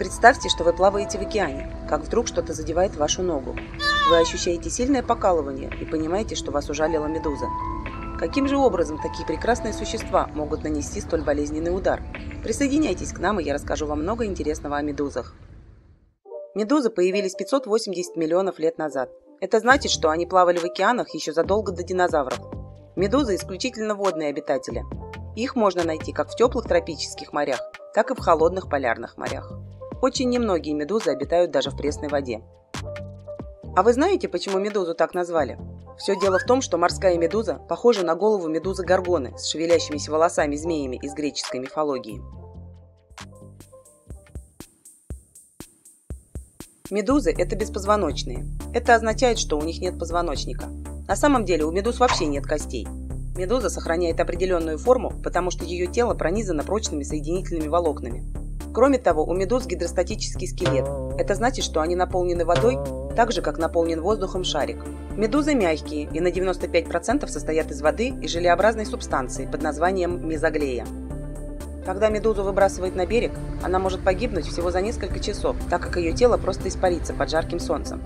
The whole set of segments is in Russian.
Представьте, что вы плаваете в океане, как вдруг что-то задевает вашу ногу. Вы ощущаете сильное покалывание и понимаете, что вас ужалила медуза. Каким же образом такие прекрасные существа могут нанести столь болезненный удар? Присоединяйтесь к нам, и я расскажу вам много интересного о медузах. Медузы появились 580 миллионов лет назад. Это значит, что они плавали в океанах еще задолго до динозавров. Медузы исключительно водные обитатели. Их можно найти как в теплых тропических морях, так и в холодных полярных морях. Очень немногие медузы обитают даже в пресной воде. А вы знаете, почему медузу так назвали? Все дело в том, что морская медуза похожа на голову медузы Горгоны с шевелящимися волосами-змеями из греческой мифологии. Медузы – это беспозвоночные. Это означает, что у них нет позвоночника. На самом деле у медуз вообще нет костей. Медуза сохраняет определенную форму, потому что ее тело пронизано прочными соединительными волокнами. Кроме того, у медуз гидростатический скелет. Это значит, что они наполнены водой, так же, как наполнен воздухом шарик. Медузы мягкие и на 95% состоят из воды и желеобразной субстанции под названием мезоглея. Когда медузу выбрасывают на берег, она может погибнуть всего за несколько часов, так как ее тело просто испарится под жарким солнцем.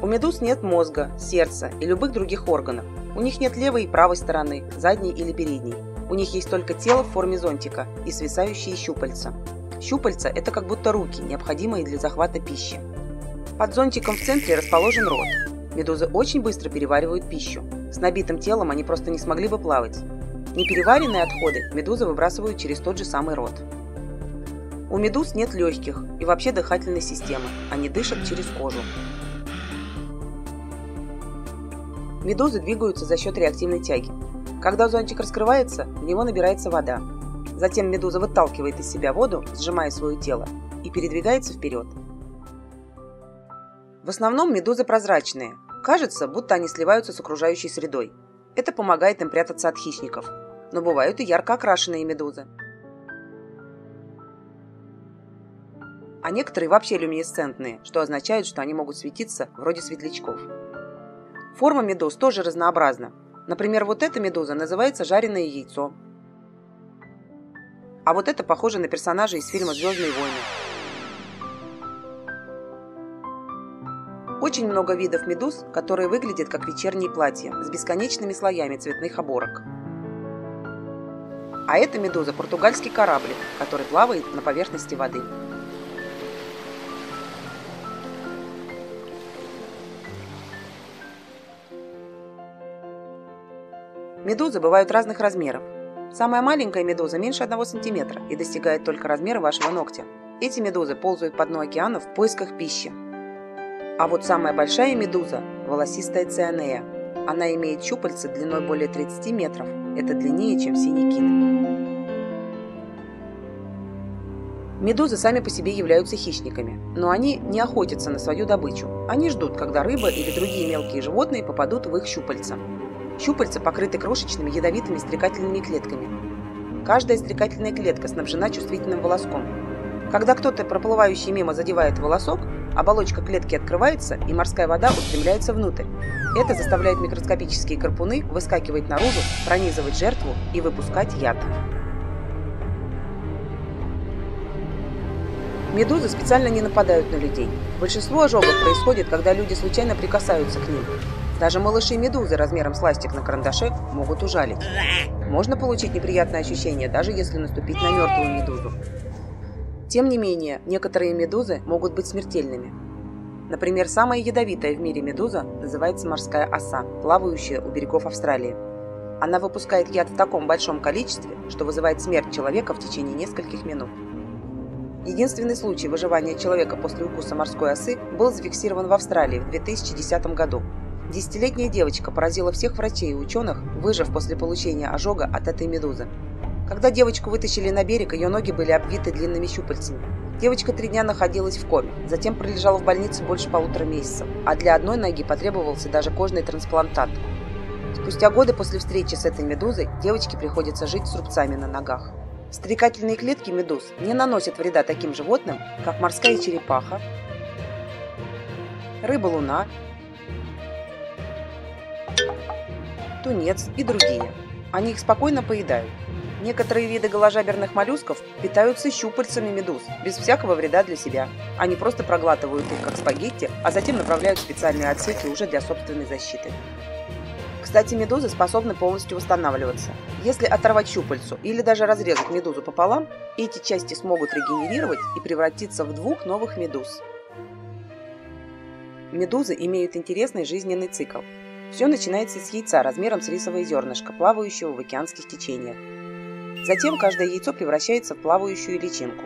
У медуз нет мозга, сердца и любых других органов. У них нет левой и правой стороны, задней или передней. У них есть только тело в форме зонтика и свисающие щупальца. Щупальца – это как будто руки, необходимые для захвата пищи. Под зонтиком в центре расположен рот. Медузы очень быстро переваривают пищу. С набитым телом они просто не смогли бы плавать. Непереваренные отходы медузы выбрасывают через тот же самый рот. У медуз нет легких и вообще дыхательной системы. Они дышат через кожу. Медузы двигаются за счет реактивной тяги. Когда зонтик раскрывается, в него набирается вода. Затем медуза выталкивает из себя воду, сжимая свое тело, и передвигается вперед. В основном медузы прозрачные. Кажется, будто они сливаются с окружающей средой. Это помогает им прятаться от хищников. Но бывают и ярко окрашенные медузы. А некоторые вообще люминесцентные, что означает, что они могут светиться вроде светлячков. Форма медуз тоже разнообразна. Например, вот эта медуза называется жареное яйцо. А вот это похоже на персонажа из фильма «Звездные войны». Очень много видов медуз, которые выглядят как вечерние платья с бесконечными слоями цветных оборок. А это медуза – португальский кораблик, который плавает на поверхности воды. Медузы бывают разных размеров. Самая маленькая медуза меньше 1 см и достигает только размера вашего ногтя. Эти медузы ползают по дну океана в поисках пищи. А вот самая большая медуза – волосистая цианея. Она имеет щупальца длиной более 30 метров. Это длиннее, чем синий кит. Медузы сами по себе являются хищниками, но они не охотятся на свою добычу. Они ждут, когда рыба или другие мелкие животные попадут в их щупальца. Щупальца покрыты крошечными ядовитыми стрекательными клетками. Каждая стрекательная клетка снабжена чувствительным волоском. Когда кто-то, проплывающий мимо, задевает волосок, оболочка клетки открывается, и морская вода устремляется внутрь. Это заставляет микроскопические карпуны выскакивать наружу, пронизывать жертву и выпускать яд. Медузы специально не нападают на людей. Большинство ожогов происходит, когда люди случайно прикасаются к ним. Даже малыши-медузы размером с ластик на карандаше могут ужалить. Можно получить неприятное ощущение, даже если наступить на мертвую медузу. Тем не менее, некоторые медузы могут быть смертельными. Например, самая ядовитая в мире медуза называется морская оса, плавающая у берегов Австралии. Она выпускает яд в таком большом количестве, что вызывает смерть человека в течение нескольких минут. Единственный случай выживания человека после укуса морской осы был зафиксирован в Австралии в 2010 году. Десятилетняя девочка поразила всех врачей и ученых, выжив после получения ожога от этой медузы. Когда девочку вытащили на берег, ее ноги были обвиты длинными щупальцами. Девочка три дня находилась в коме, затем пролежала в больнице больше полутора месяцев, а для одной ноги потребовался даже кожный трансплантат. Спустя годы после встречи с этой медузой девочке приходится жить с рубцами на ногах. Стрекательные клетки медуз не наносят вреда таким животным, как морская черепаха, рыба-луна тунец и другие. Они их спокойно поедают. Некоторые виды голожаберных моллюсков питаются щупальцами медуз, без всякого вреда для себя. Они просто проглатывают их, как спагетти, а затем направляют специальные отсеки уже для собственной защиты. Кстати, медузы способны полностью восстанавливаться. Если оторвать щупальцу или даже разрезать медузу пополам, эти части смогут регенерировать и превратиться в двух новых медуз. Медузы имеют интересный жизненный цикл. Все начинается с яйца размером с рисовое зернышко, плавающего в океанских течениях. Затем каждое яйцо превращается в плавающую личинку.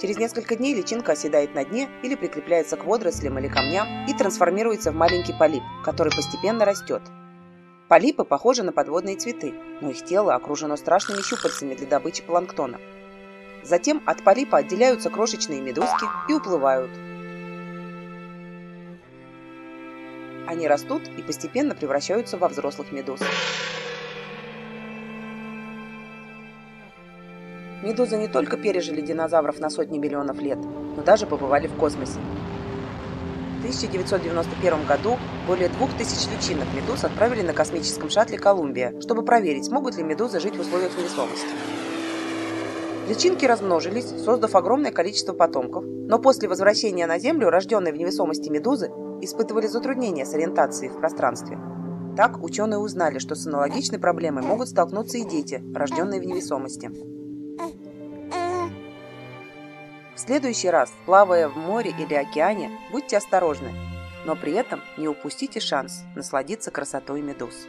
Через несколько дней личинка оседает на дне или прикрепляется к водорослям или камням и трансформируется в маленький полип, который постепенно растет. Полипы похожи на подводные цветы, но их тело окружено страшными щупальцами для добычи планктона. Затем от полипа отделяются крошечные медузки и уплывают. Они растут и постепенно превращаются во взрослых медуз. Медузы не только пережили динозавров на сотни миллионов лет, но даже побывали в космосе. В 1991 году более 2000 личинок медуз отправили на космическом шаттле «Колумбия», чтобы проверить, смогут ли медузы жить в условиях невесомости. Личинки размножились, создав огромное количество потомков, но после возвращения на Землю рожденные в невесомости медузы испытывали затруднения с ориентацией в пространстве. Так ученые узнали, что с аналогичной проблемой могут столкнуться и дети, рожденные в невесомости. В следующий раз, плавая в море или океане, будьте осторожны, но при этом не упустите шанс насладиться красотой медуз.